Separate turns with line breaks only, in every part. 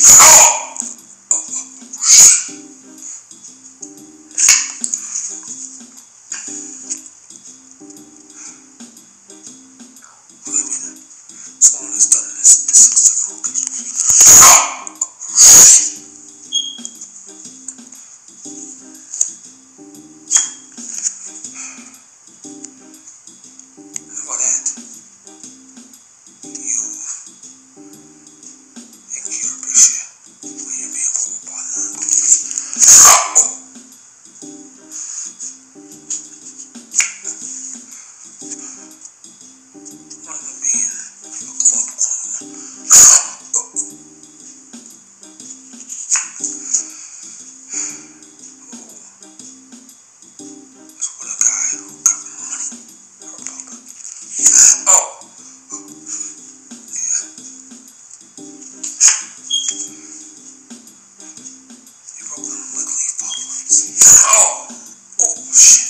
Someone has done this. This looks like. Shit.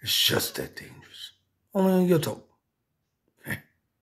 It's just that dangerous. Only on your talk.